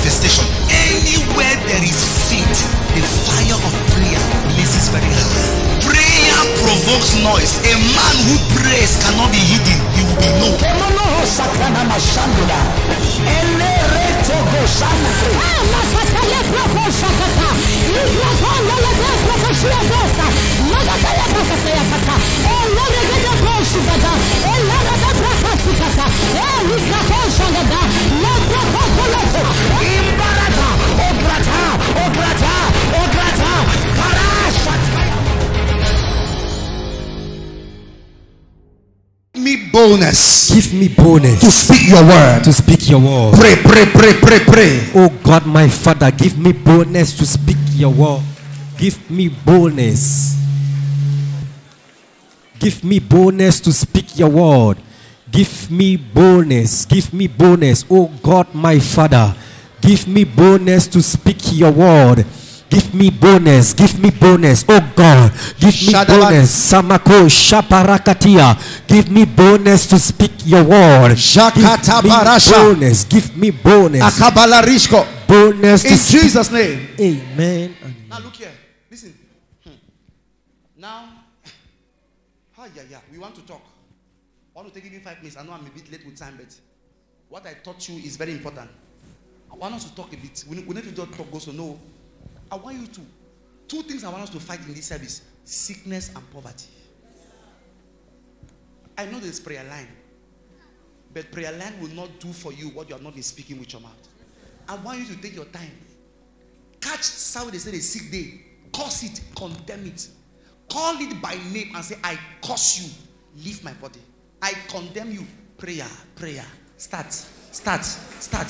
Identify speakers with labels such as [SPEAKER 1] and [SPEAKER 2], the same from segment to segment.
[SPEAKER 1] manifestation. Anywhere there is faith, the fire of prayer blazes very high. Prayer provokes noise. A man who prays cannot be hidden, he will be known.
[SPEAKER 2] Ograta, ograta, ograta,
[SPEAKER 1] Me bonus
[SPEAKER 3] Give me bonus
[SPEAKER 1] to speak your word.
[SPEAKER 3] to speak your word.
[SPEAKER 1] Pray, pray, pray, pray, pray.
[SPEAKER 3] Oh God, my Father, give me boldness to speak your word. Give me boldness. Give me boldness to speak your word. Give me boldness. Give me boldness. Oh God, my Father, give me boldness to speak your word. Give me bonus. Give me bonus. Oh God, give me
[SPEAKER 1] Shadaba-
[SPEAKER 3] boldness. Samako shaparakatia. Give me bonus to speak your word.
[SPEAKER 1] Shakata
[SPEAKER 3] Give me
[SPEAKER 1] barasha.
[SPEAKER 3] boldness. Give me bonus.
[SPEAKER 1] Akabala rishko.
[SPEAKER 3] boldness to
[SPEAKER 1] In
[SPEAKER 3] speak.
[SPEAKER 1] Jesus' name.
[SPEAKER 3] Amen.
[SPEAKER 1] Now look here. Listen. Hmm. Now, ah, yeah, yeah. We want to talk. I want to take even five minutes. I know I'm a bit late with time, but what I taught you is very important. I want us to talk a bit. We, we need to just talk. Go so no. I want you to. Two things I want us to fight in this service: sickness and poverty. I know there's prayer line, but prayer line will not do for you what you have not been speaking with your mouth. I want you to take your time catch they say a sick day, curse it, condemn it, call it by name and say, I curse you, leave my body. I condemn you. Prayer, prayer. Start, start, start.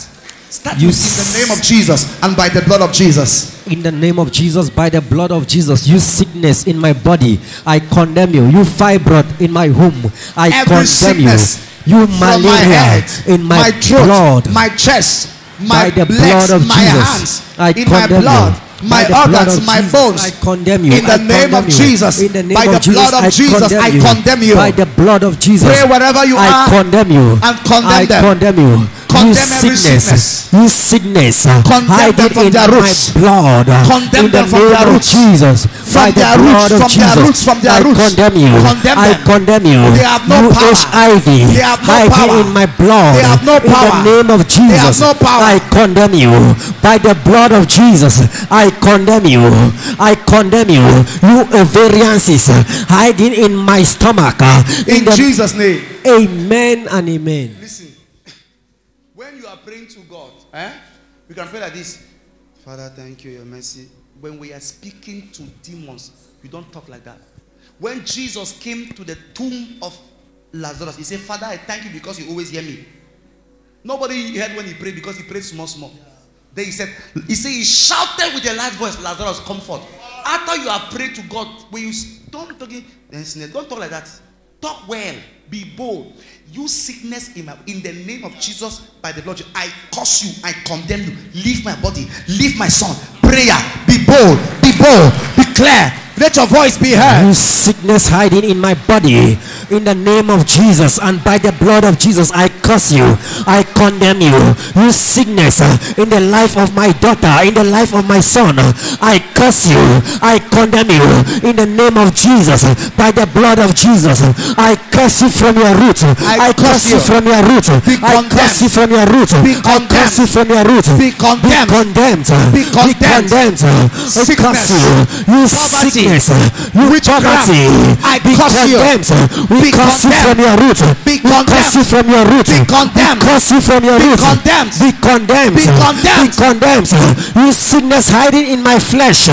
[SPEAKER 1] Start
[SPEAKER 3] You
[SPEAKER 1] in the name of Jesus and by the blood of Jesus.
[SPEAKER 3] In the name of Jesus, by the blood of Jesus, you sickness in my body, I condemn you. You fibroid in my womb, I
[SPEAKER 1] Every
[SPEAKER 3] condemn
[SPEAKER 1] sickness
[SPEAKER 3] you. You
[SPEAKER 1] from my head,
[SPEAKER 3] in my,
[SPEAKER 1] throat,
[SPEAKER 3] blood,
[SPEAKER 1] my chest, my
[SPEAKER 3] by the
[SPEAKER 1] legs,
[SPEAKER 3] blood of
[SPEAKER 1] my
[SPEAKER 3] Jesus,
[SPEAKER 1] hands,
[SPEAKER 3] I
[SPEAKER 1] in my blood,
[SPEAKER 3] you.
[SPEAKER 1] my
[SPEAKER 3] By the blood
[SPEAKER 1] organs, my
[SPEAKER 3] Jesus,
[SPEAKER 1] bones.
[SPEAKER 3] I condemn you.
[SPEAKER 1] In the
[SPEAKER 3] I
[SPEAKER 1] name of. Jesus,
[SPEAKER 3] In the name
[SPEAKER 1] by
[SPEAKER 3] of
[SPEAKER 1] the
[SPEAKER 3] Jesus,
[SPEAKER 1] blood of
[SPEAKER 3] I
[SPEAKER 1] Jesus,
[SPEAKER 3] condemn
[SPEAKER 1] I condemn you.
[SPEAKER 3] By the blood of Jesus,
[SPEAKER 1] Pray wherever you
[SPEAKER 3] I
[SPEAKER 1] are
[SPEAKER 3] condemn you.
[SPEAKER 1] and condemn
[SPEAKER 3] I
[SPEAKER 1] them.
[SPEAKER 3] condemn you. You sickness,
[SPEAKER 1] sickness.
[SPEAKER 3] you sickness, hide it in
[SPEAKER 1] their
[SPEAKER 3] my
[SPEAKER 1] roots.
[SPEAKER 3] blood. uh,
[SPEAKER 1] Condemn
[SPEAKER 3] in the
[SPEAKER 1] them from
[SPEAKER 3] name
[SPEAKER 1] their
[SPEAKER 3] of
[SPEAKER 1] roots.
[SPEAKER 3] Jesus,
[SPEAKER 1] From
[SPEAKER 3] by the
[SPEAKER 1] their roots,
[SPEAKER 3] of
[SPEAKER 1] from their roots, from their
[SPEAKER 3] I
[SPEAKER 1] roots.
[SPEAKER 3] condemn you.
[SPEAKER 1] Condemn
[SPEAKER 3] I condemn you.
[SPEAKER 1] They have no
[SPEAKER 3] you
[SPEAKER 1] power.
[SPEAKER 3] HIV,
[SPEAKER 1] They have no
[SPEAKER 3] hide
[SPEAKER 1] power.
[SPEAKER 3] in my blood.
[SPEAKER 1] They have no power.
[SPEAKER 3] In the name of Jesus,
[SPEAKER 1] They have no power.
[SPEAKER 3] I condemn you. By the blood of Jesus, I condemn you. I condemn you. You variances hiding in my stomach. uh,
[SPEAKER 1] in
[SPEAKER 3] the
[SPEAKER 1] Jesus' name.
[SPEAKER 3] Amen and amen.
[SPEAKER 1] Listen, when you are praying to God, eh, you can pray like this Father, thank you, your mercy. When we are speaking to demons, you don't talk like that. When Jesus came to the tomb of Lazarus, he said, Father, I thank you because you always hear me. Nobody heard when he prayed because he prayed small, small. Then he said, He said, He shouted with a loud voice, Lazarus, come forth. After you have prayed to God, when you don't talk, then don't talk like that. Talk well, be bold. You sickness in my in the name of Jesus by the blood. I curse you, I condemn you. Leave my body, leave my son. Prayer, be bold, be bold, be clear. Let your voice be heard.
[SPEAKER 3] You sickness hiding in my body, in the name of Jesus and by the blood of Jesus, I curse you. I condemn you. You sickness uh, in the life of my daughter, in the life of my son, uh, I curse you. I condemn you in the name of Jesus, uh, by the blood of Jesus. I curse you from your root.
[SPEAKER 1] I
[SPEAKER 3] I curse
[SPEAKER 1] curse
[SPEAKER 3] you
[SPEAKER 1] you.
[SPEAKER 3] from your root. I curse you from your root. I curse you from your root.
[SPEAKER 1] Be condemned.
[SPEAKER 3] Be condemned.
[SPEAKER 1] Be condemned.
[SPEAKER 3] Be condemned. I
[SPEAKER 1] Sickness.
[SPEAKER 3] curse you. You
[SPEAKER 1] Poverty.
[SPEAKER 3] sickness. You
[SPEAKER 1] Witchcraft.
[SPEAKER 3] poverty.
[SPEAKER 1] I
[SPEAKER 3] Be
[SPEAKER 1] curse you.
[SPEAKER 3] condemned. We curse you
[SPEAKER 1] condemned.
[SPEAKER 3] from your root.
[SPEAKER 1] Be
[SPEAKER 3] We curse you
[SPEAKER 1] condemned.
[SPEAKER 3] from your root.
[SPEAKER 1] Be condemned.
[SPEAKER 3] Curse you from your
[SPEAKER 1] Be
[SPEAKER 3] root.
[SPEAKER 1] condemned.
[SPEAKER 3] Be condemned.
[SPEAKER 1] Be condemned.
[SPEAKER 3] Be condemned. You sickness hiding in my flesh.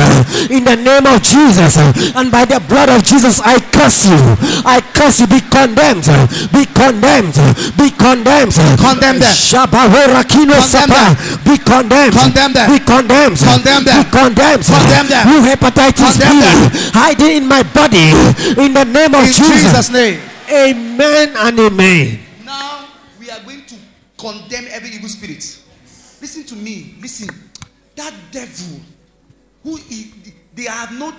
[SPEAKER 3] In the name of Jesus and by the blood of Jesus, I curse you. I curse you. Be condemned. Be condemned. Be condemned.
[SPEAKER 1] Condemn them.
[SPEAKER 3] Shabawera kino
[SPEAKER 1] Condemn
[SPEAKER 3] Be condemned.
[SPEAKER 1] Condemn them.
[SPEAKER 3] Be condemned.
[SPEAKER 1] Condemn them.
[SPEAKER 3] Be condemned.
[SPEAKER 1] Condemn them.
[SPEAKER 3] You hepatitis B. hiding in my body. In the name of
[SPEAKER 1] In
[SPEAKER 3] Jesus.
[SPEAKER 1] Jesus' name.
[SPEAKER 3] Amen and amen.
[SPEAKER 1] Now we are going to condemn every evil spirit. Listen to me. Listen. That devil who they have not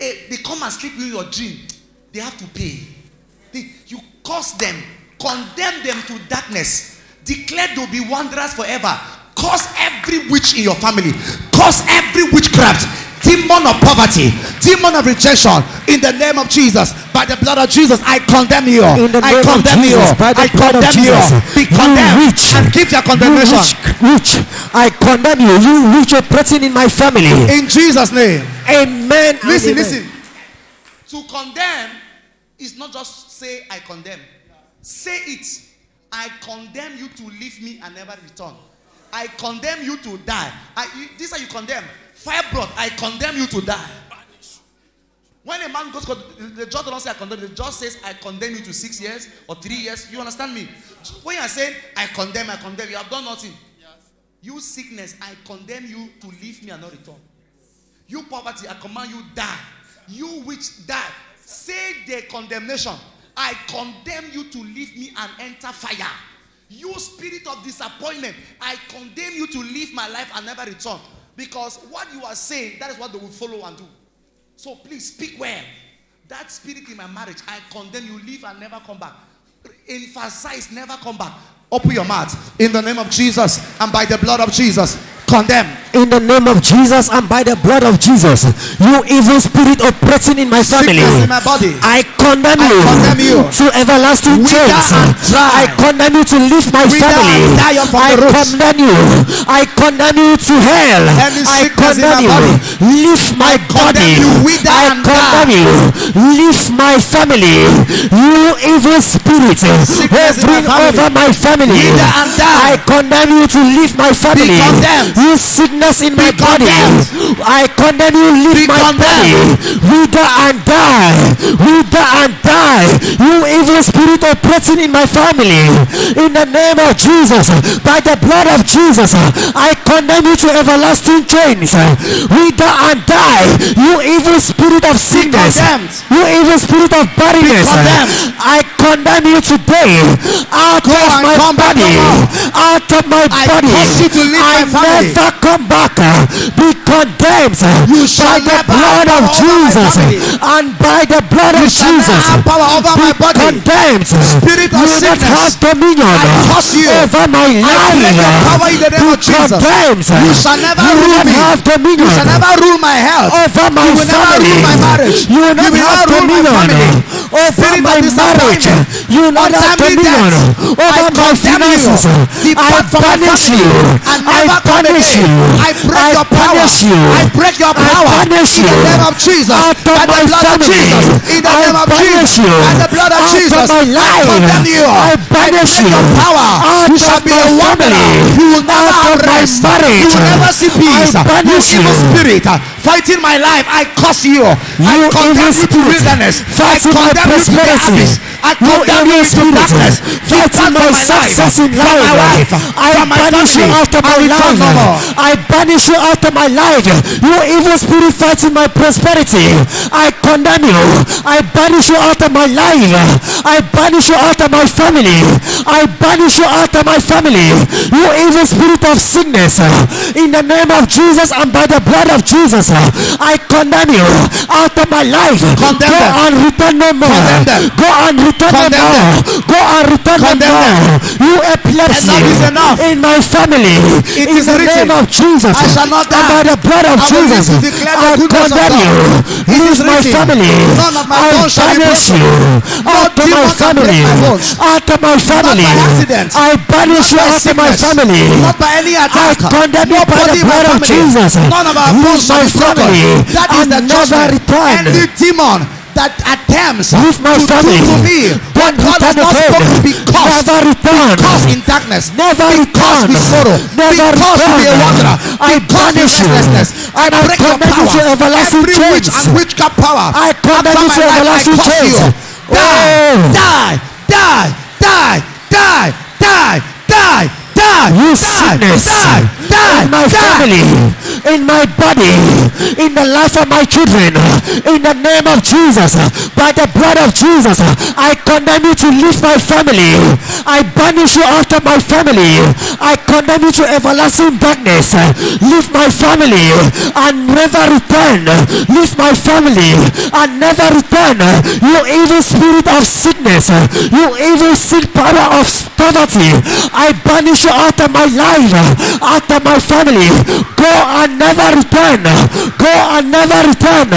[SPEAKER 1] eh, they come and sleep in your dream. They have to pay. They, you curse them, condemn them to darkness. Declare they'll be wanderers forever. Curse every witch in your family. Curse every witchcraft. Demon of poverty, demon of rejection, in the name of Jesus, by the blood of Jesus, I condemn you. I condemn you.
[SPEAKER 3] Jesus, the
[SPEAKER 1] I condemn you. Be
[SPEAKER 3] you
[SPEAKER 1] condemned
[SPEAKER 3] witch,
[SPEAKER 1] and give your
[SPEAKER 3] You
[SPEAKER 1] condemnation
[SPEAKER 3] witch, witch, I condemn you. You witch operating in my family.
[SPEAKER 1] in Jesus' name.
[SPEAKER 3] Amen.
[SPEAKER 1] Listen,
[SPEAKER 3] amen.
[SPEAKER 1] listen. To condemn is not just say, I condemn. Say it. I condemn you to leave me and never return. I condemn you to die. I, you, this is how you condemn. Fibroid, I condemn you to die. When a man goes, the judge don't say I condemn, the judge says I condemn you to six years or three years. You understand me? When you are saying I condemn, I condemn, you have done nothing. You sickness, I condemn you to leave me and not return. You poverty, I command you die. You witch die, say the condemnation. I condemn you to leave me and enter fire. You spirit of disappointment, I condemn you to leave my life and never return. Because what you are saying, that is what they will follow and do. So please speak well. That spirit in my marriage, I condemn you, leave and never come back. Emphasize, never come back. Open your mouth in the name of Jesus and by the blood of Jesus. Condemn.
[SPEAKER 3] In the name of Jesus and by the blood of Jesus, you evil spirit operating in my family,
[SPEAKER 1] in my body.
[SPEAKER 3] I condemn
[SPEAKER 1] I
[SPEAKER 3] you,
[SPEAKER 1] condemn you.
[SPEAKER 3] to everlasting
[SPEAKER 1] Wither
[SPEAKER 3] chains. I condemn you to leave my
[SPEAKER 1] Wither
[SPEAKER 3] family.
[SPEAKER 1] and die off from
[SPEAKER 3] I condemn you. I condemn you to hell. I condemn
[SPEAKER 1] my
[SPEAKER 3] you. Leave my body. I condemn you. Leave my family. You evil spirit eh,
[SPEAKER 1] Sickness in my eh,
[SPEAKER 3] hovering
[SPEAKER 1] family.
[SPEAKER 3] over my family.
[SPEAKER 1] Wither and die.
[SPEAKER 3] I condemn you to leave my family. You sickness in my body. I condemn you leave
[SPEAKER 1] Be
[SPEAKER 3] my body. Wither and die. Wither and die. You evil spirit operating in my family. In the name of Jesus. By the blood of Jesus. I condemn you to everlasting chains. Wither and die. You evil spirit of sickness.
[SPEAKER 1] condemned.
[SPEAKER 3] You evil spirit of barrenness.
[SPEAKER 1] condemned.
[SPEAKER 3] I condemn you today. Out of
[SPEAKER 1] come back.
[SPEAKER 3] Out of my
[SPEAKER 1] I
[SPEAKER 3] body.
[SPEAKER 1] you to leave
[SPEAKER 3] I
[SPEAKER 1] family.
[SPEAKER 3] never come back. Be condemned
[SPEAKER 1] You
[SPEAKER 3] by the blood of
[SPEAKER 1] power over my
[SPEAKER 3] Jesus and by the blood
[SPEAKER 1] You
[SPEAKER 3] of Jesus.
[SPEAKER 1] have power over
[SPEAKER 3] Be
[SPEAKER 1] my body.
[SPEAKER 3] condemned.
[SPEAKER 1] Spirit of
[SPEAKER 3] you not
[SPEAKER 1] sickness.
[SPEAKER 3] have dominion
[SPEAKER 1] I curse you.
[SPEAKER 3] over my life.
[SPEAKER 1] break power in the name
[SPEAKER 3] Be condemned.
[SPEAKER 1] You shall never
[SPEAKER 3] you
[SPEAKER 1] rule me.
[SPEAKER 3] have dominion
[SPEAKER 1] You shall never rule my health.
[SPEAKER 3] over my
[SPEAKER 1] You will never rule my marriage.
[SPEAKER 3] You will not
[SPEAKER 1] You will
[SPEAKER 3] have
[SPEAKER 1] not rule my family.
[SPEAKER 3] Oh, over
[SPEAKER 1] Spirit
[SPEAKER 3] my marriage. You will not have dominion over my
[SPEAKER 1] you.
[SPEAKER 3] finances. I
[SPEAKER 1] Depart from my
[SPEAKER 3] banish
[SPEAKER 1] family
[SPEAKER 3] you. I
[SPEAKER 1] never come
[SPEAKER 3] banish
[SPEAKER 1] again.
[SPEAKER 3] you.
[SPEAKER 1] I break your power. I break your
[SPEAKER 3] I
[SPEAKER 1] power.
[SPEAKER 3] banish
[SPEAKER 1] In the name of Jesus. By the blood of. Jesus. In the name of Jesus.
[SPEAKER 3] you.
[SPEAKER 1] By the blood of Jesus. I condemn you.
[SPEAKER 3] I banish you.
[SPEAKER 1] your power. You shall be a wanderer. You will never have rest. You will never see peace. You evil
[SPEAKER 3] you.
[SPEAKER 1] spirit fighting my life. I curse you. I
[SPEAKER 3] You
[SPEAKER 1] condemn
[SPEAKER 3] evil
[SPEAKER 1] you to wilderness. I condemn you to the abyss. I condemn you
[SPEAKER 3] evil
[SPEAKER 1] to
[SPEAKER 3] spirit
[SPEAKER 1] darkness.
[SPEAKER 3] fighting
[SPEAKER 1] Depart
[SPEAKER 3] my
[SPEAKER 1] from my life.
[SPEAKER 3] success in
[SPEAKER 1] my
[SPEAKER 3] life.
[SPEAKER 1] wife.
[SPEAKER 3] I banish you out of my life. I banish you out of my life. You evil spirit fighting my prosperity. I condemn you. I banish you out of my life. I banish you out of my family. I banish you out of my family. You evil spirit of sickness. In the name of Jesus and by the blood of Jesus, I condemn you out of my life.
[SPEAKER 1] Condemn
[SPEAKER 3] Go
[SPEAKER 1] them.
[SPEAKER 3] and return no more.
[SPEAKER 1] Condemn them.
[SPEAKER 3] Go and return
[SPEAKER 1] Condemn
[SPEAKER 3] no more. Go and return
[SPEAKER 1] Condemn
[SPEAKER 3] more. You epilepsy
[SPEAKER 1] Enough is enough.
[SPEAKER 3] in my family.
[SPEAKER 1] It
[SPEAKER 3] in
[SPEAKER 1] is
[SPEAKER 3] the
[SPEAKER 1] written,
[SPEAKER 3] name of Jesus.
[SPEAKER 1] I shall not
[SPEAKER 3] And by the blood of
[SPEAKER 1] I
[SPEAKER 3] Jesus. I condemn you.
[SPEAKER 1] It
[SPEAKER 3] Lose
[SPEAKER 1] is
[SPEAKER 3] my family.
[SPEAKER 1] none of my
[SPEAKER 3] I banish you. Out of my family. Out of my family. I banish you out of my family.
[SPEAKER 1] Not by any
[SPEAKER 3] I
[SPEAKER 1] attack.
[SPEAKER 3] condemn you by the
[SPEAKER 1] Nobody in my
[SPEAKER 3] blood of. Jesus.
[SPEAKER 1] None of our bones shall be broken. That is the
[SPEAKER 3] never
[SPEAKER 1] judgment.
[SPEAKER 3] return.
[SPEAKER 1] Any demon that attempts
[SPEAKER 3] Leave my
[SPEAKER 1] to
[SPEAKER 3] family.
[SPEAKER 1] do to me what God has not spoken be cursed.
[SPEAKER 3] Never return.
[SPEAKER 1] Cause in darkness.
[SPEAKER 3] Never
[SPEAKER 1] be cursed
[SPEAKER 3] return.
[SPEAKER 1] with sorrow.
[SPEAKER 3] Never
[SPEAKER 1] be cursed to be a
[SPEAKER 3] return.
[SPEAKER 1] wanderer.
[SPEAKER 3] I
[SPEAKER 1] Be cursed with
[SPEAKER 3] banish you.
[SPEAKER 1] I
[SPEAKER 3] And I
[SPEAKER 1] break your
[SPEAKER 3] condemn you
[SPEAKER 1] power.
[SPEAKER 3] to everlasting
[SPEAKER 1] Every witch
[SPEAKER 3] chains.
[SPEAKER 1] and witchcraft power.
[SPEAKER 3] I condemn you to
[SPEAKER 1] life, I
[SPEAKER 3] everlasting
[SPEAKER 1] curse
[SPEAKER 3] chains.
[SPEAKER 1] you. Die,
[SPEAKER 3] Oh.
[SPEAKER 1] die, die, die, die, die, die, die,
[SPEAKER 3] You
[SPEAKER 1] die,
[SPEAKER 3] sickness
[SPEAKER 1] die, die,
[SPEAKER 3] in my
[SPEAKER 1] die.
[SPEAKER 3] family, in my body, in the life of my children, in the name of Jesus, by the blood of Jesus, I condemn you to leave my family. I banish you out of my family. I condemn you to everlasting darkness. Leave my family and never return. Leave my family and never return. You evil spirit of sickness, you evil sick power of poverty. I banish you out of my life, out of my family. Go and never return. Go and never return.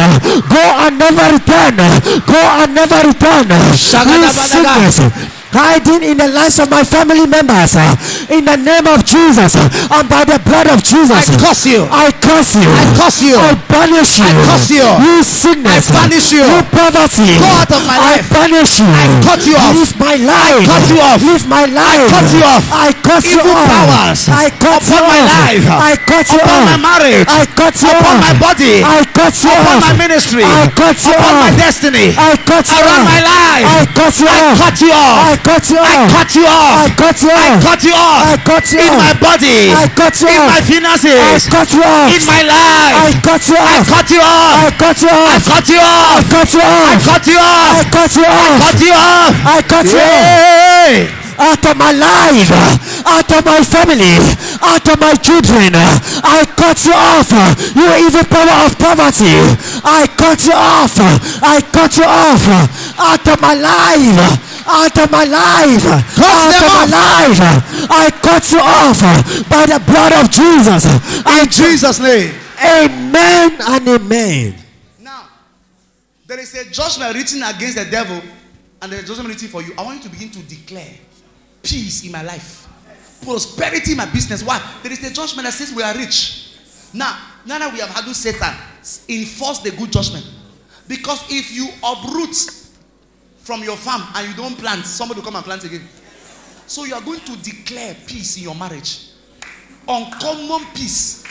[SPEAKER 3] Go and never return. Go and never return. You sickness hiding in the lives of my family members uh, in the name of Jesus uh, and by the blood of Jesus.
[SPEAKER 2] I curse you.
[SPEAKER 3] I curse you.
[SPEAKER 2] I curse you.
[SPEAKER 3] I banish you.
[SPEAKER 2] I curse you.
[SPEAKER 3] You sickness.
[SPEAKER 2] I banish you.
[SPEAKER 3] You poverty.
[SPEAKER 2] Go out of my
[SPEAKER 3] I
[SPEAKER 2] life.
[SPEAKER 3] banish you.
[SPEAKER 2] I cut you off.
[SPEAKER 3] Leave my life.
[SPEAKER 2] cut you off.
[SPEAKER 3] Leave my life.
[SPEAKER 2] I cut you off.
[SPEAKER 3] I cut you
[SPEAKER 2] Evil
[SPEAKER 3] off.
[SPEAKER 2] powers
[SPEAKER 3] I cut you
[SPEAKER 2] upon
[SPEAKER 3] you
[SPEAKER 2] my
[SPEAKER 3] off.
[SPEAKER 2] life.
[SPEAKER 3] I cut you
[SPEAKER 2] Upon
[SPEAKER 3] off.
[SPEAKER 2] my marriage.
[SPEAKER 3] I cut you
[SPEAKER 2] Upon
[SPEAKER 3] off.
[SPEAKER 2] my body.
[SPEAKER 3] I cut you
[SPEAKER 2] Upon
[SPEAKER 3] off.
[SPEAKER 2] my ministry.
[SPEAKER 3] I cut you
[SPEAKER 2] Upon my destiny.
[SPEAKER 3] I cut you
[SPEAKER 2] Around
[SPEAKER 3] off.
[SPEAKER 2] my life.
[SPEAKER 3] I cut you
[SPEAKER 2] I
[SPEAKER 3] off.
[SPEAKER 2] cut you off.
[SPEAKER 3] I cut you off.
[SPEAKER 2] I cut you
[SPEAKER 3] I
[SPEAKER 2] off.
[SPEAKER 3] cut you
[SPEAKER 2] I cut you off.
[SPEAKER 3] I cut you off.
[SPEAKER 2] In my body.
[SPEAKER 3] I cut you off.
[SPEAKER 2] In
[SPEAKER 3] off.
[SPEAKER 2] my
[SPEAKER 3] I cut you off.
[SPEAKER 2] In my life.
[SPEAKER 3] I cut you off.
[SPEAKER 2] I cut you off.
[SPEAKER 3] I cut you off.
[SPEAKER 2] I cut you off.
[SPEAKER 3] I cut you
[SPEAKER 2] I
[SPEAKER 3] off.
[SPEAKER 2] cut you
[SPEAKER 3] I cut you off.
[SPEAKER 2] I Cut you off.
[SPEAKER 3] I cut you off. Out of my life, out of my family, out of my children, I cut you off. You evil power of poverty, I cut you off. I cut you off. Out of my life, out of my life, out
[SPEAKER 2] them
[SPEAKER 3] of my life, I cut you off by the blood of Jesus.
[SPEAKER 2] In Jesus' name.
[SPEAKER 3] Amen and amen.
[SPEAKER 1] Now, there is a judgment written against the devil, and there's a judgment written for you. I want you to begin to declare peace in my life, prosperity in my business. Why? There is a judgment that says we are rich. Now, now that we have handled Satan, enforce the good judgment. Because if you uproot from your farm and you don't plant, somebody will come and plant again. So you are going to declare peace in your marriage, uncommon peace,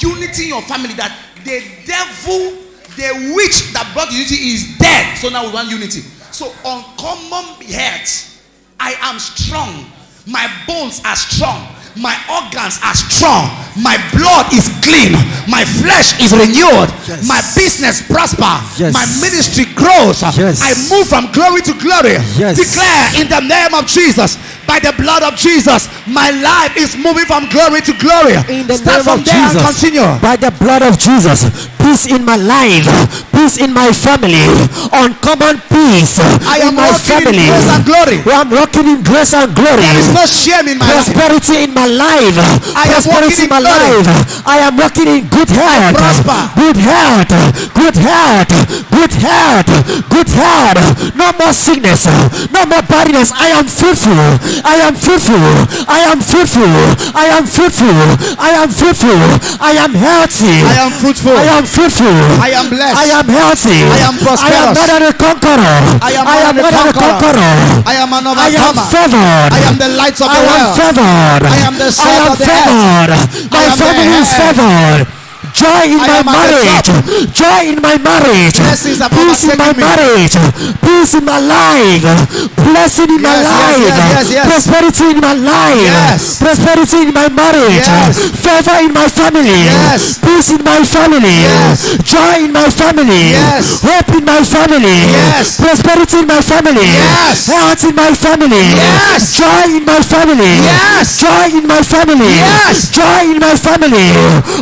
[SPEAKER 1] unity in your family. That the devil, the witch that brought unity is dead. So now we want unity. So uncommon health. I am strong. My bones are strong. My organs are strong. My blood is clean. My flesh is renewed.
[SPEAKER 3] Yes.
[SPEAKER 1] My business prosper.
[SPEAKER 3] Yes.
[SPEAKER 1] My ministry grows.
[SPEAKER 3] Yes.
[SPEAKER 1] I move from glory to glory. Declare in the name of Jesus, by the blood of Jesus, my life is moving from glory to glory.
[SPEAKER 3] In the
[SPEAKER 1] Start
[SPEAKER 3] name
[SPEAKER 1] from
[SPEAKER 3] of
[SPEAKER 1] there
[SPEAKER 3] Jesus.
[SPEAKER 1] and continue.
[SPEAKER 3] By the blood of Jesus. Peace in my life. Peace in my family. Uncommon peace
[SPEAKER 1] I
[SPEAKER 3] in
[SPEAKER 1] am
[SPEAKER 3] my
[SPEAKER 1] walking in
[SPEAKER 3] family.
[SPEAKER 1] grace and glory.
[SPEAKER 3] I'm walking in grace and glory.
[SPEAKER 1] There is no shame in my life.
[SPEAKER 3] Prosperity in my life.
[SPEAKER 1] I am
[SPEAKER 3] Prosperity in
[SPEAKER 1] walking in
[SPEAKER 3] my life. I am walking in good health. Good health. Good health. Good health. Good health. No more sickness. No more barrenness. I am fruitful. I am fruitful. I am fruitful. I am fruitful. I am fruitful. I am healthy.
[SPEAKER 1] I am fruitful.
[SPEAKER 3] I am fruitful.
[SPEAKER 1] I am blessed.
[SPEAKER 3] I am healthy.
[SPEAKER 1] I am prosperous.
[SPEAKER 3] I am than a conqueror.
[SPEAKER 1] I am
[SPEAKER 3] I am
[SPEAKER 1] than a
[SPEAKER 3] more than a
[SPEAKER 1] conqueror. I am an overcomer.
[SPEAKER 3] I am favored.
[SPEAKER 1] I am the light of the world.
[SPEAKER 3] I am favored.
[SPEAKER 1] I am the salt of the
[SPEAKER 3] favored. My
[SPEAKER 1] the
[SPEAKER 3] family is favored. Joy in
[SPEAKER 1] I
[SPEAKER 3] my
[SPEAKER 1] am at the
[SPEAKER 3] marriage. Joy in my marriage. Peace in my
[SPEAKER 1] me.
[SPEAKER 3] marriage. Peace in my life. Blessing in my
[SPEAKER 1] Yes, yes,
[SPEAKER 3] life.
[SPEAKER 1] yes, yes.
[SPEAKER 3] Prosperity in my life. Prosperity in my marriage.
[SPEAKER 1] Yes.
[SPEAKER 3] Favor in my family.
[SPEAKER 1] Yes.
[SPEAKER 3] Peace in my family.
[SPEAKER 1] Yes.
[SPEAKER 3] Joy in my family.
[SPEAKER 1] Yes.
[SPEAKER 3] Hope in my family.
[SPEAKER 1] Yes.
[SPEAKER 3] Prosperity in my family.
[SPEAKER 1] Yes.
[SPEAKER 3] Health in my family.
[SPEAKER 1] Yes.
[SPEAKER 3] Joy in my family.
[SPEAKER 1] Yes.
[SPEAKER 3] Joy in my family.
[SPEAKER 1] Yes.
[SPEAKER 3] Joy in my family.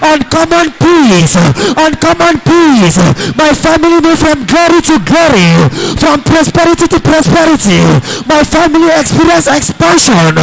[SPEAKER 3] Uncommon peace. Uncommon peace. My family move from glory to glory. From prosperity to prosperity. My family experience expansion.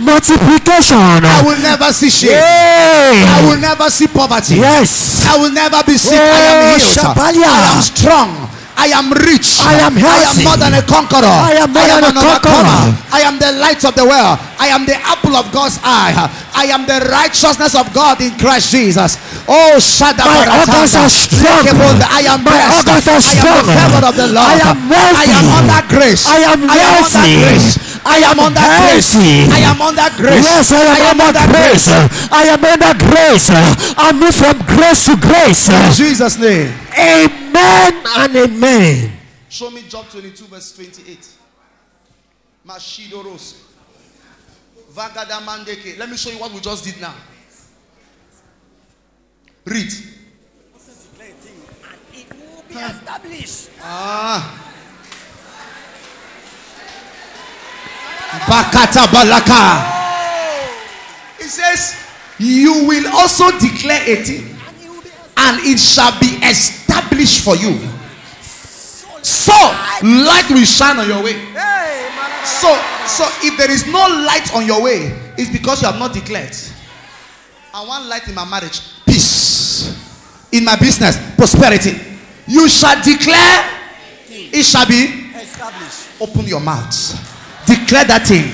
[SPEAKER 3] Multiplication.
[SPEAKER 1] I will never see shame.
[SPEAKER 3] Yay.
[SPEAKER 1] I will never see poverty.
[SPEAKER 3] Yes.
[SPEAKER 1] I will never be sick. I am healed.
[SPEAKER 3] Shabalia.
[SPEAKER 1] I am strong. I am rich.
[SPEAKER 3] I am healthy.
[SPEAKER 1] I am more than a conqueror.
[SPEAKER 3] I am more than
[SPEAKER 1] an
[SPEAKER 3] a conqueror.
[SPEAKER 1] overcomer. I am the light of the world. I am the apple of God's eye. I am the righteousness of God in Christ Jesus. Oh, Shada
[SPEAKER 3] My organs are strong.
[SPEAKER 1] I am
[SPEAKER 3] My
[SPEAKER 1] blessed.
[SPEAKER 3] organs are
[SPEAKER 1] I am the favored of the Lord.
[SPEAKER 3] I am wealthy.
[SPEAKER 1] I am under grace.
[SPEAKER 3] I am
[SPEAKER 1] I am under
[SPEAKER 3] wealthy.
[SPEAKER 1] grace. I am under grace. I am under grace.
[SPEAKER 3] Yes, I am, under grace. I am under grace. I move from grace to grace.
[SPEAKER 1] In Jesus' name.
[SPEAKER 3] Amen and amen.
[SPEAKER 1] Show me Job 22, verse 28. Mashidoros. Vagada mandeke. Let me show you what we just did now. Read.
[SPEAKER 2] It will be established.
[SPEAKER 1] Ah. Bakata balaka. It says, You will also declare a thing, and it shall be established for you. So light will shine on your way. So, so if there is no light on your way, it's because you have not declared. I want light in my marriage, peace. In my business, prosperity. You shall declare, it shall be
[SPEAKER 3] Establish.
[SPEAKER 1] Open your mouth. Declare that thing.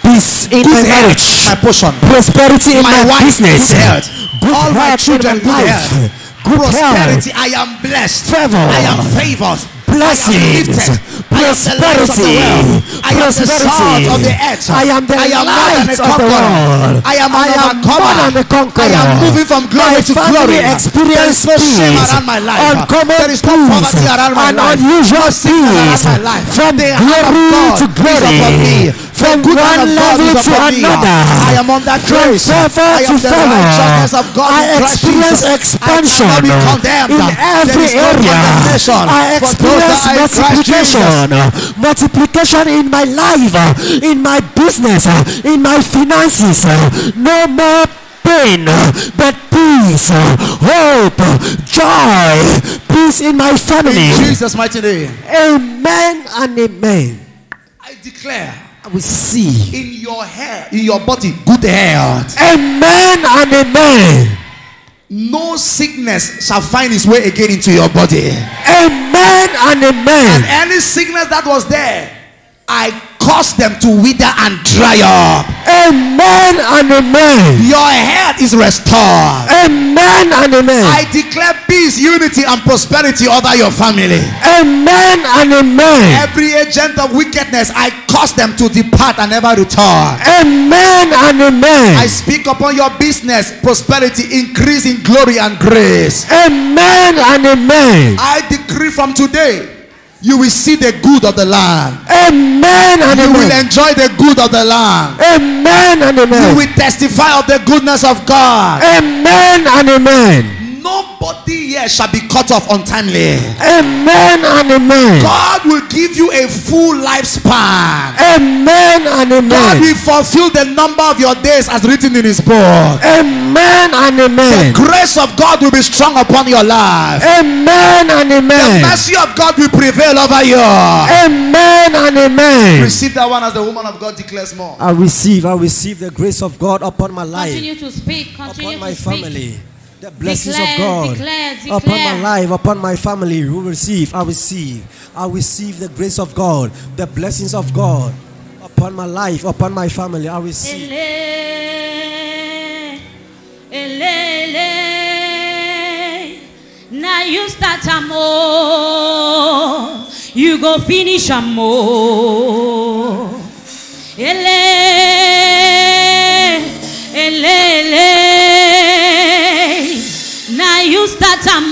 [SPEAKER 3] Peace in my
[SPEAKER 1] Good health,
[SPEAKER 3] marriage.
[SPEAKER 1] my portion.
[SPEAKER 3] Prosperity in
[SPEAKER 1] My
[SPEAKER 3] my,
[SPEAKER 1] wife,
[SPEAKER 3] business.
[SPEAKER 1] good health.
[SPEAKER 3] Good
[SPEAKER 1] All my
[SPEAKER 3] health
[SPEAKER 1] children, good health.
[SPEAKER 3] Good
[SPEAKER 1] Prosperity.
[SPEAKER 3] health.
[SPEAKER 1] I am blessed.
[SPEAKER 3] Favor.
[SPEAKER 1] I am favored.
[SPEAKER 3] Blessings.
[SPEAKER 1] I am. I am the light of the
[SPEAKER 3] Prosperity.
[SPEAKER 1] I am the salt of the earth.
[SPEAKER 3] I am the
[SPEAKER 1] I am
[SPEAKER 3] light of the world.
[SPEAKER 1] I am
[SPEAKER 3] I am more than a conqueror.
[SPEAKER 1] I am moving from glory to glory. There
[SPEAKER 3] experience
[SPEAKER 1] is no shame around my life.
[SPEAKER 3] Uncommon
[SPEAKER 1] there is no poverty around my
[SPEAKER 3] An
[SPEAKER 1] life.
[SPEAKER 3] unusual
[SPEAKER 1] around my life.
[SPEAKER 3] From
[SPEAKER 1] the hand of
[SPEAKER 3] glory to glory. From
[SPEAKER 1] good
[SPEAKER 3] one level to another.
[SPEAKER 1] I am under
[SPEAKER 3] From
[SPEAKER 1] grace.
[SPEAKER 3] favor to favor.
[SPEAKER 1] righteousness of God
[SPEAKER 3] I experience expansion
[SPEAKER 1] I cannot be condemned.
[SPEAKER 3] in every area. I experience
[SPEAKER 1] that are in Christ Jesus.
[SPEAKER 3] multiplication, multiplication in my life, in my business, in my finances. No more pain, but peace, hope, joy, peace in my family.
[SPEAKER 1] In Jesus' mighty name.
[SPEAKER 3] Amen and amen.
[SPEAKER 1] I declare
[SPEAKER 3] I will see.
[SPEAKER 1] in your hair, in your body, good health.
[SPEAKER 3] Amen and amen.
[SPEAKER 1] No sickness shall find its way again into your body.
[SPEAKER 3] Amen and amen.
[SPEAKER 1] Any sickness that was there, I cause them to wither and dry up.
[SPEAKER 3] Amen and amen.
[SPEAKER 1] Your health is restored.
[SPEAKER 3] Amen and amen.
[SPEAKER 1] I declare peace, unity, and prosperity over your family.
[SPEAKER 3] Amen and amen.
[SPEAKER 1] Every agent of wickedness, I cause them to depart and never return.
[SPEAKER 3] Amen and amen.
[SPEAKER 1] I speak upon your business, prosperity, increase in glory and grace.
[SPEAKER 3] Amen and amen.
[SPEAKER 1] I decree from today, you will see the good of the land.
[SPEAKER 3] Amen and
[SPEAKER 1] You will enjoy the good of the land.
[SPEAKER 3] Amen and amen.
[SPEAKER 1] You will testify of the goodness of God.
[SPEAKER 3] Amen and amen.
[SPEAKER 1] Nobody here shall be cut off untimely.
[SPEAKER 3] Amen and amen.
[SPEAKER 1] God will give you a full lifespan.
[SPEAKER 3] Amen and amen.
[SPEAKER 1] God will fulfill the number of your days as written in His book.
[SPEAKER 3] Amen and amen.
[SPEAKER 1] The
[SPEAKER 3] amen.
[SPEAKER 1] grace of God will be strong upon your life.
[SPEAKER 3] Amen and amen.
[SPEAKER 1] The
[SPEAKER 3] amen.
[SPEAKER 1] mercy of God will prevail over you.
[SPEAKER 3] Amen and amen.
[SPEAKER 1] Receive that one as the woman of God declares more.
[SPEAKER 3] I receive, I receive the grace of God upon my life,
[SPEAKER 4] Continue to speak. Continue
[SPEAKER 3] upon my
[SPEAKER 4] to speak.
[SPEAKER 3] family. The blessings
[SPEAKER 4] Declare,
[SPEAKER 3] of God
[SPEAKER 4] declare,
[SPEAKER 3] upon my life, upon my family. We receive, I receive, I receive the grace of God, the blessings of God upon my life, upon my family. I receive.
[SPEAKER 4] Ele, ele, ele. Now you start a more, you go finish a more. Ele, ele, ele.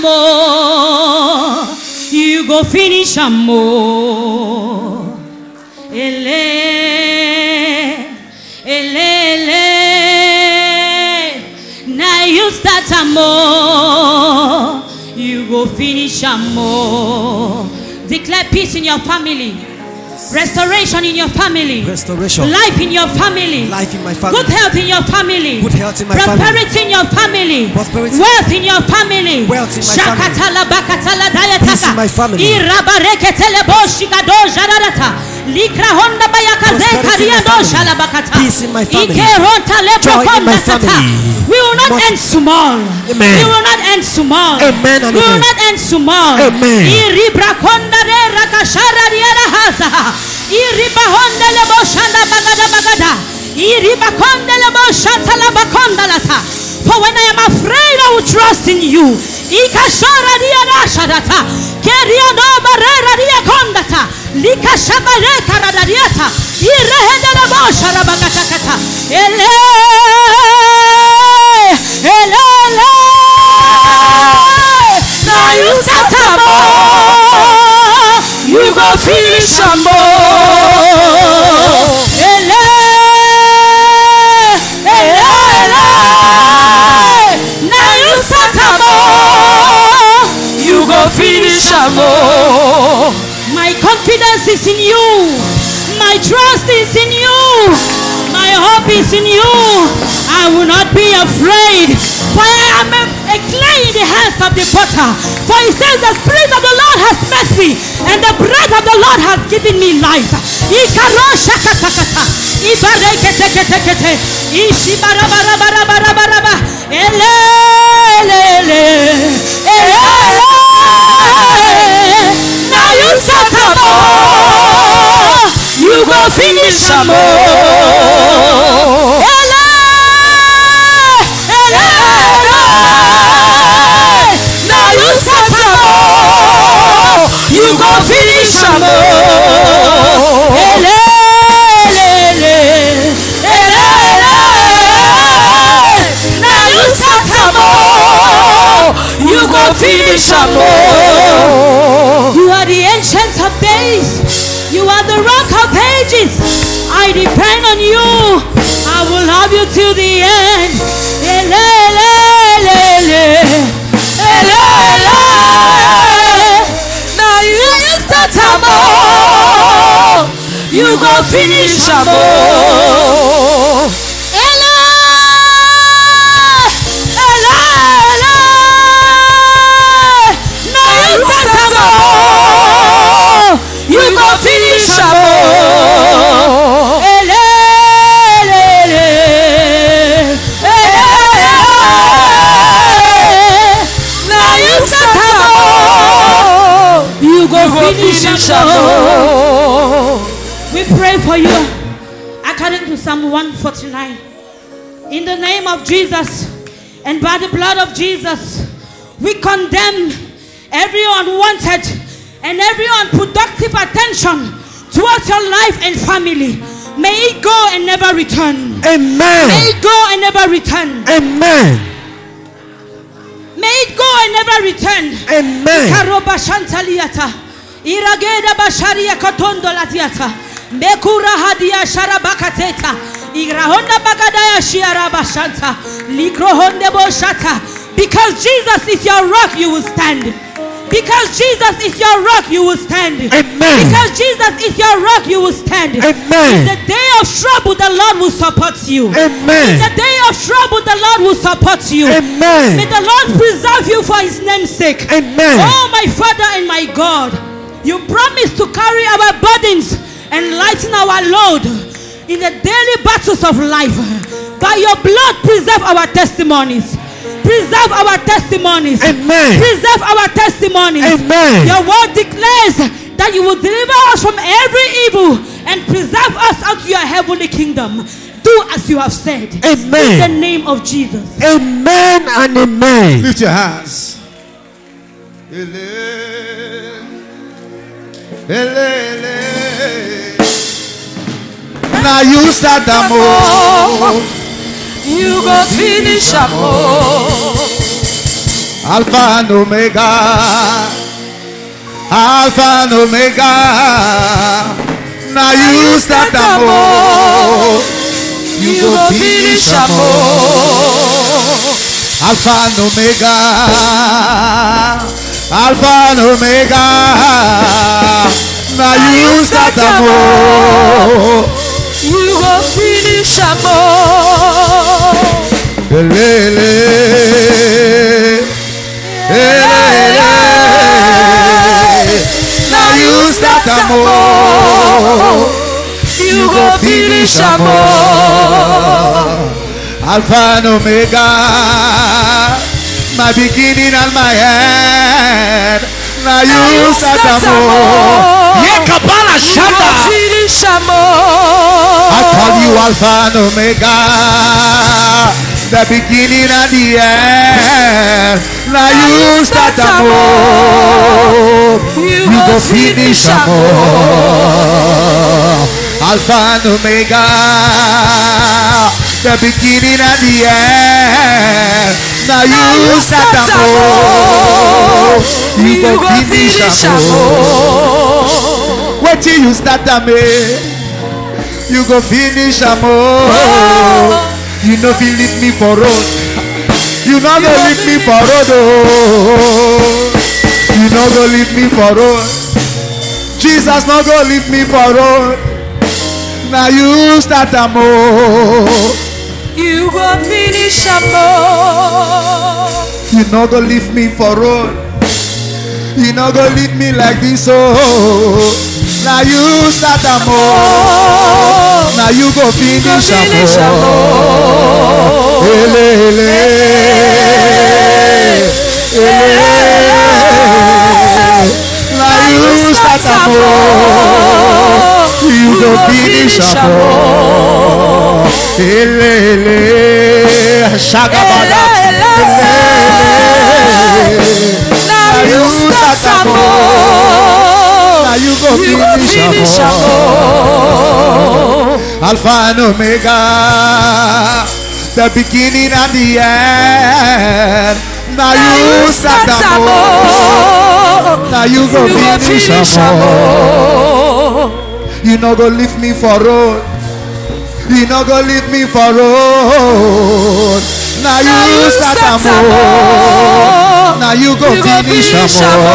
[SPEAKER 4] More, you go finish a more. Ele, ele, ele. Now you start a more, you go finish a more. Declare peace in your family, restoration in your family,
[SPEAKER 3] Restoration.
[SPEAKER 4] life in your family,
[SPEAKER 3] Life in my family.
[SPEAKER 4] good health in your family,
[SPEAKER 3] Good health in my
[SPEAKER 4] prosperity in your family,
[SPEAKER 3] Prosperity.
[SPEAKER 4] wealth in your family,
[SPEAKER 3] Wealth in my
[SPEAKER 4] Shakatala bakatala dayataka.
[SPEAKER 3] Peace in my family.
[SPEAKER 4] Irabareketele boshikado jararata. Likra honda bayakaze
[SPEAKER 3] Prosperity in my
[SPEAKER 4] kariado shalabakata.
[SPEAKER 3] Peace in my family.
[SPEAKER 4] Ikeronta lebrokonda
[SPEAKER 3] family.
[SPEAKER 4] We will not end small.
[SPEAKER 3] Amen.
[SPEAKER 4] We will not end small.
[SPEAKER 3] Amen
[SPEAKER 4] We will not end small.
[SPEAKER 3] Amen.
[SPEAKER 4] Iribrakonda de rakashara diara haza. Iribahonda lebo shanda bagada bagada. Iribakonda lebo shanta labakonda lata. For when I am afraid, I will trust in you. Ikashara diara shadata. Keriado barera dia kondata. Likashabare karadariata. Irehenda lebo sharabakatakata. Ele. Ele. ele. Now you start a more. You go finish a more. Ele, ele, you go finish more. Confidence is in you. My trust is in you. My hope is in you. I will not be afraid. For I am a, a clay in the hands of the potter. For he says, The Spirit of the Lord has met me, and the breath of the Lord has given me life. Now you start am oh, you go finish am oh. Ele, ele, ele. Now you start am oh, you go finish am oh. You go finish am oh. You are the ancient of days. You are the rock of ages. I depend on you. I will love you till the end. Ele, ele, ele, ele. Ele, ele. Now you start oh, you go finish am you go finish am. We pray for you according to Psalm 149. In the name of Jesus and by the blood of Jesus, we condemn every unwanted and every unproductive attention towards your life and family. May it go and never return.
[SPEAKER 3] Amen.
[SPEAKER 4] May it go and never return.
[SPEAKER 3] Amen.
[SPEAKER 4] May it go and never return.
[SPEAKER 3] Amen.
[SPEAKER 4] Irageda basharia kotondo latiata. Mekura hadia sharabakateta. Igrahonda bagadaya shiaraba shanta. Likrohonde boshata. Because Jesus is your rock, you will stand. Because Jesus is your rock, you will stand.
[SPEAKER 3] Amen.
[SPEAKER 4] Because Jesus is your rock, you will stand.
[SPEAKER 3] Amen.
[SPEAKER 4] In the day of trouble, the Lord will support you.
[SPEAKER 3] Amen.
[SPEAKER 4] In the day of trouble, the Lord will support you.
[SPEAKER 3] Amen.
[SPEAKER 4] May the Lord preserve you for his name's sake.
[SPEAKER 3] Amen.
[SPEAKER 4] Oh, my Father and my God, you promised to carry our burdens and lighten our load in the daily battles of life. By your blood, preserve our testimonies. Preserve our testimonies.
[SPEAKER 3] Amen.
[SPEAKER 4] Preserve our testimonies.
[SPEAKER 3] Amen.
[SPEAKER 4] Your word declares that you will deliver us from every evil and preserve us unto your heavenly kingdom. Do as you have said.
[SPEAKER 3] Amen.
[SPEAKER 4] In the name of Jesus.
[SPEAKER 3] Amen and amen.
[SPEAKER 1] Lift your hands. Now you start move.
[SPEAKER 4] You go finish up.
[SPEAKER 1] Alpha and Omega. Alpha and Omega. Now you start move. You go finish move. Alpha and Omega. Alpha and Omega. Now you start the move.
[SPEAKER 4] You go finish up.
[SPEAKER 1] Elele. Elele. Now you start a more. You go finish a more. Alpha and Omega. My beginning and my end. Now you start a more.
[SPEAKER 3] Yekapala shanda.
[SPEAKER 1] I call you Alpha and Omega, the beginning and the end. Now you start you go finish. Alpha and Omega, the beginning and the end. Now you start a move, you go finish a move. Wait till you start a move. You go finish am oh. You no fit leave me for road. You no go leave me for road oh. You no go leave me for road. Jesus no go leave me for road. Now you start am oh.
[SPEAKER 4] You go finish am oh.
[SPEAKER 2] You no go leave me for road. You no go leave me like this, oh. Now you start am oh. Now you go finish am oh.
[SPEAKER 4] oh.
[SPEAKER 2] Ele, ele, ele. Now you start am oh. oh. You go finish am oh. Ele, ele. Shagabada.
[SPEAKER 4] Ele, ele. Now you start am oh.
[SPEAKER 2] Now you go finish am oh. Alpha and Omega, the beginning and the end. Now you start am oh. Now you go finish am oh. You no go leave me for road. You no go leave me for road. Now you start am oh. Now you go finish
[SPEAKER 4] finish
[SPEAKER 2] am
[SPEAKER 4] am
[SPEAKER 2] oh.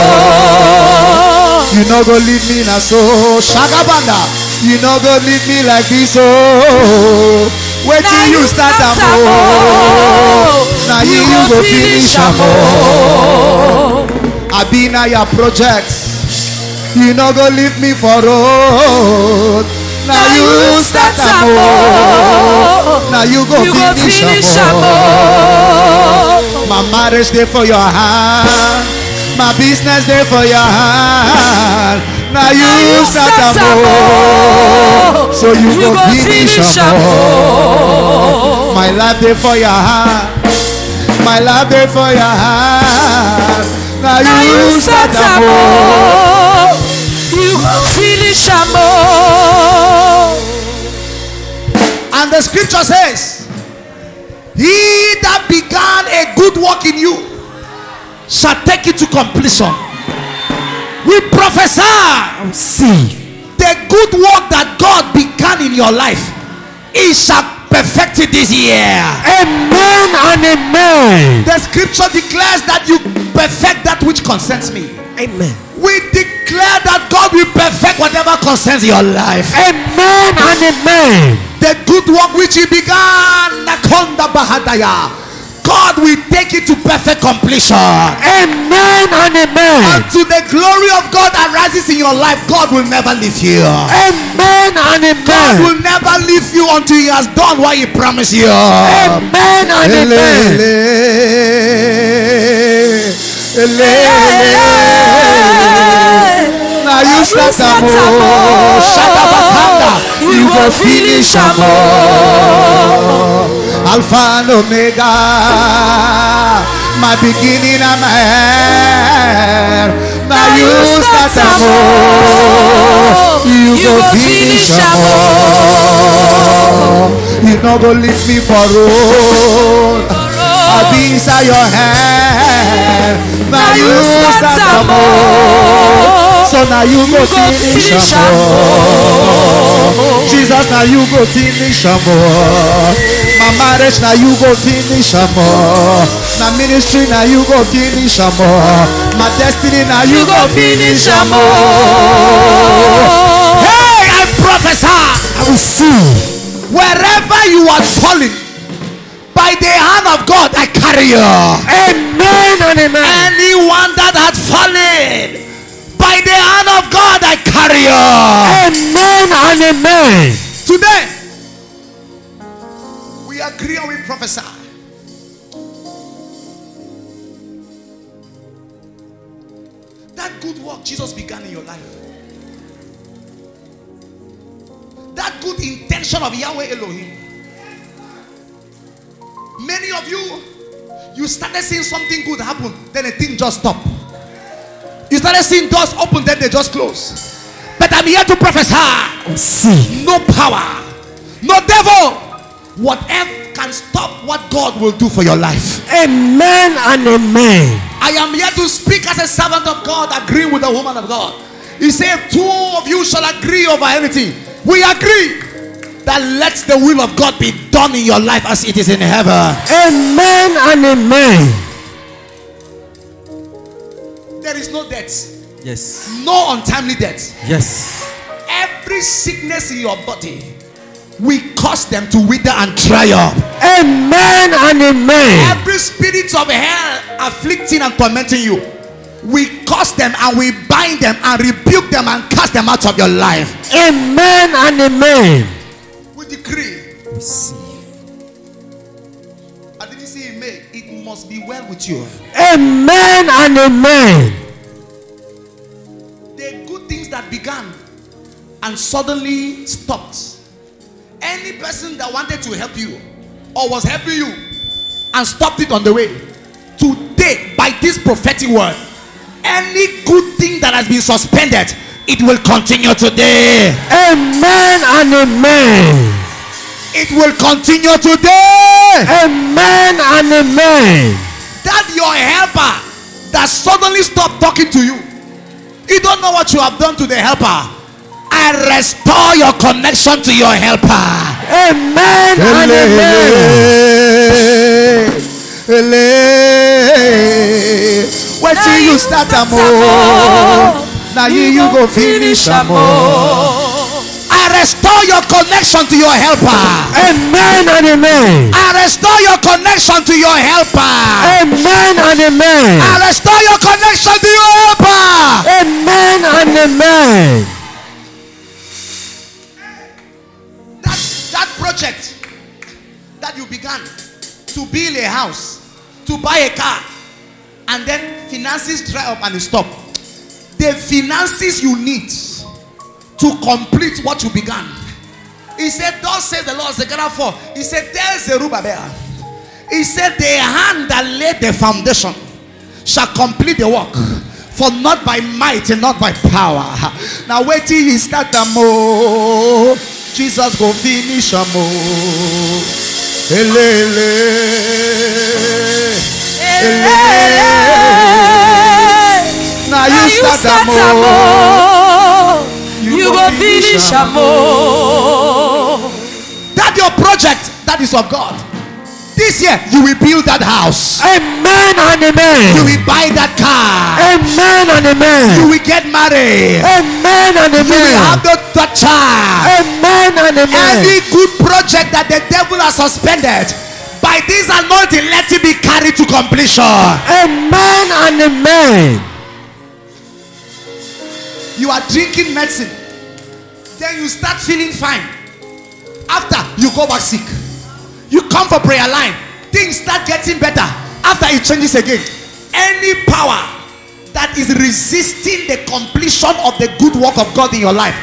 [SPEAKER 4] oh.
[SPEAKER 2] You no go leave me na so shagabanda. You no go leave me like this oh. Wait till you start am oh. Now you, go finish am oh. I be na your project. You no go leave me for road. Now you start am oh. Now you go finish am oh. My marriage there for your hand. My business there for your hand. Now you, start am
[SPEAKER 4] am
[SPEAKER 2] oh. So you, go, finish am
[SPEAKER 4] am
[SPEAKER 2] oh. My life there for your hand. My life there for your hand. Now, you, start am oh.
[SPEAKER 4] You finish am oh.
[SPEAKER 1] And the scripture says, He that began a good work in you shall take it to completion. We prophesy
[SPEAKER 3] See.
[SPEAKER 1] the good work that God began in your life, He shall perfect it this year.
[SPEAKER 3] Amen and amen.
[SPEAKER 1] The scripture declares that you perfect that which concerns me.
[SPEAKER 3] Amen.
[SPEAKER 1] We declare that God will perfect whatever concerns your life.
[SPEAKER 3] Amen and amen.
[SPEAKER 1] The good work which He began, Nakonda Bahadaya, God will take it to perfect completion.
[SPEAKER 3] Amen and amen.
[SPEAKER 1] Until the glory of God arises in your life, God will never leave you.
[SPEAKER 3] Amen and amen.
[SPEAKER 1] God will never leave you until He has done what He promised you.
[SPEAKER 3] Amen and amen.
[SPEAKER 2] Now you start am oh. Shadabakanda. You go finish am oh. Alpha and Omega, my beginning and my end. Now you start am oh. You go finish am oh. You no go leave me for road. I'll be inside your hand. Now you start am oh. So now you go finish am oh. Jesus now you go finish am oh. My marriage now you go finish am oh. My ministry now you go finish am oh. My destiny now you, go finish am oh.
[SPEAKER 1] Hey, I prophesy
[SPEAKER 3] I will see.
[SPEAKER 1] wherever you are falling, by the hand of God, I carry you.
[SPEAKER 3] Amen and amen.
[SPEAKER 1] Anyone that had fallen, by the hand of God, I carry you.
[SPEAKER 3] Amen and amen.
[SPEAKER 1] Today, we agree and we prophesy. That good work Jesus began in your life. That good intention of Yahweh Elohim. Many of you, you started seeing something good happen, then a thing just stopped. You started seeing doors open, then they just close. But I'm here to prophesy
[SPEAKER 3] See.
[SPEAKER 1] no power, no devil, whatever can stop what God will do for your life.
[SPEAKER 3] Amen and amen.
[SPEAKER 1] I am here to speak as a servant of God, agreeing with the woman of God. He said, Two of you shall agree over anything. We agree that lets the will of God be done in your life as it is in heaven.
[SPEAKER 3] Amen and amen.
[SPEAKER 1] There is no death,
[SPEAKER 3] Yes.
[SPEAKER 1] no untimely death.
[SPEAKER 3] Yes.
[SPEAKER 1] Every sickness in your body, we cause them to wither and dry up.
[SPEAKER 3] Amen and amen.
[SPEAKER 1] Every spirit of hell afflicting and tormenting you, we cause them and we bind them and rebuke them and cast them out of your life.
[SPEAKER 3] Amen and amen.
[SPEAKER 1] Decree.
[SPEAKER 3] Receive.
[SPEAKER 1] I didn't see it may. It must be well with you.
[SPEAKER 3] Amen and amen.
[SPEAKER 1] The good things that began and suddenly stopped. Any person that wanted to help you or was helping you and stopped it on the way, today, by this prophetic word, any good thing that has been suspended, it will continue today.
[SPEAKER 3] Amen and amen.
[SPEAKER 1] It will continue today.
[SPEAKER 3] Amen and amen.
[SPEAKER 1] That your helper that suddenly stopped talking to you, you don't know what you have done to the helper. I restore your connection to your helper.
[SPEAKER 3] Amen and amen.
[SPEAKER 2] Wait till you start am o. Na you you go finish am o.
[SPEAKER 1] Restore your connection to your helper.
[SPEAKER 3] Amen and amen.
[SPEAKER 1] I restore your connection to your helper.
[SPEAKER 3] Amen and amen.
[SPEAKER 1] I restore your connection to your helper.
[SPEAKER 3] Amen and amen.
[SPEAKER 1] That that project that you began to build a house, to buy a car, and then finances dry up and stop. The finances you need to complete what you began. He said, Thus says the Lord, Zechariah 4. He said, Tell Zerubbabel. He said, The hand that laid the foundation shall complete the work. For not by might and not by power.
[SPEAKER 2] Now wait till you start am o. Jesus go finish am o. Elele. Na you start am o. Oh.
[SPEAKER 4] You go finish am o.
[SPEAKER 1] That your project that is of God. This year you will build that house.
[SPEAKER 3] Amen and amen.
[SPEAKER 1] You will buy that car.
[SPEAKER 3] Amen and amen.
[SPEAKER 1] You will get married.
[SPEAKER 3] Amen and amen.
[SPEAKER 1] You will have
[SPEAKER 3] amen.
[SPEAKER 1] the, the child.
[SPEAKER 3] Amen and
[SPEAKER 1] Every
[SPEAKER 3] amen.
[SPEAKER 1] good project that the devil has suspended, by this anointing, let it be carried to completion.
[SPEAKER 3] Amen and amen.
[SPEAKER 1] You are drinking medicine, then you start feeling fine. After you go back sick, you come for prayer line, things start getting better. After it changes again, any power that is resisting the completion of the good work of God in your life,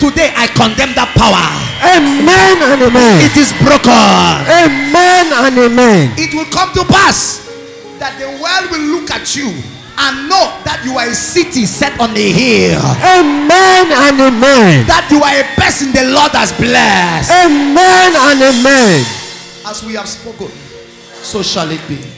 [SPEAKER 1] today I condemn that power.
[SPEAKER 3] Amen and amen.
[SPEAKER 1] It is broken.
[SPEAKER 3] Amen and amen.
[SPEAKER 1] it will come to pass that the world will look at you and know that you are a city set on a hill.
[SPEAKER 3] Amen and amen.
[SPEAKER 1] That you are a person the Lord has blessed.
[SPEAKER 3] Amen and amen.
[SPEAKER 1] As we have spoken, so shall it be.